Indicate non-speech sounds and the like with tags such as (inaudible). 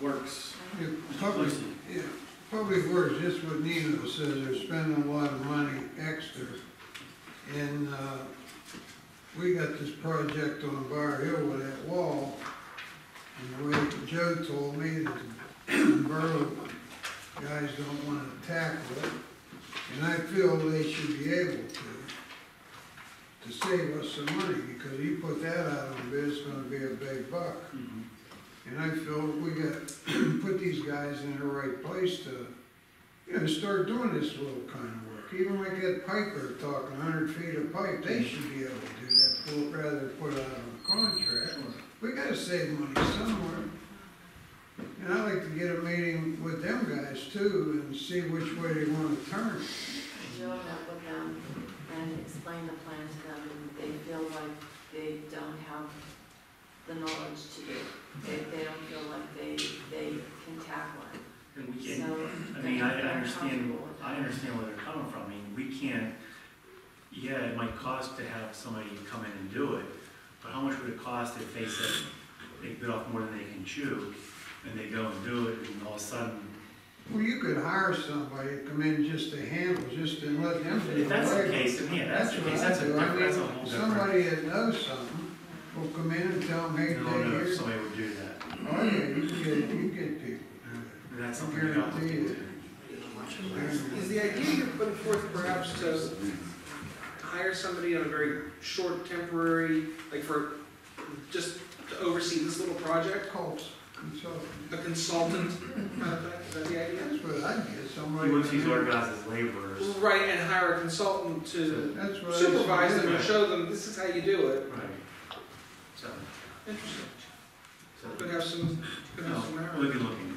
Works. Yeah, Public, yeah, Public Works, just what Nino says, they're spending a lot of money extra. And, uh, we got this project on Bar Hill with that wall. And the way Joe told me that the (clears throat) borough guys don't wanna tackle it. And I feel they should be able to, to save us some money, because you put that out on bid, it's gonna be a big buck. Mhm. And I feel we got, (clears throat) put these guys in the right place to, you know, start doing this little kind of work. Even like that Piper talking, hundred feet of pipe, they should be able to do that, for- rather than put out on a contract. We gotta save money somewhere. And I like to get a meeting with them guys too and see which way they wanna turn. Joe met with them and explained the plan to them, and they feel like they don't have the knowledge to do. it. They, they don't feel like they, they can tackle it, And we can't, I mean, I, I understand, comfortable with I that. understand where they're coming from, I mean, we can't, yeah, it might cost to have somebody come in and do it, but how much would it cost if they said, they bit off more than they can chew, and they go and do it, and all of a sudden, Well, you could hire somebody to come in just to handle, just to let them do it. if that's the case, then yeah, that's the what case, I that's a do. I different, that's a mean, whole different. Somebody that knows something will come in and tell them, hey, I don't know if here. somebody would do that, Oh, yeah, you get, you get people to that's something we got to look Guarantee into. Is the idea you're putting forth perhaps to hire somebody on a very short temporary, like for, just to oversee this little project? Colts, consultants. A consultant kind of thing, is that the idea? That's what I'd get, somebody. He wants these organized as laborers. Right, and hire a consultant to That's what I. supervise them and show them, this is how you do it. Right. So, Interesting. so, Could have some, could have some no, merit. we can look into